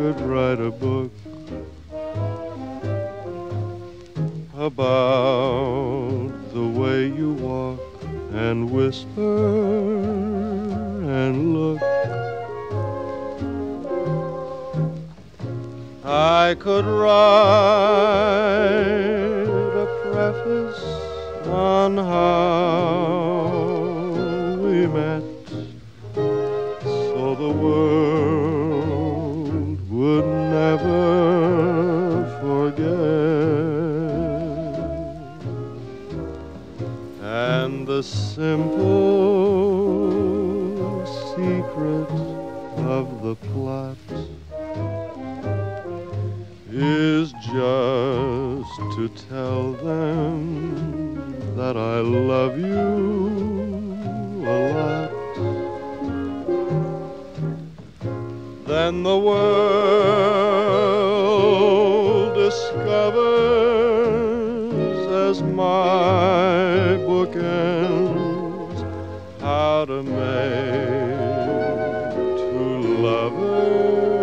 could write a book about the way you walk and whisper and look. I could write a preface on how we met And the simple secret of the plot is just to tell them that I love you a lot. Then the world as my book ends, how to make two lovers.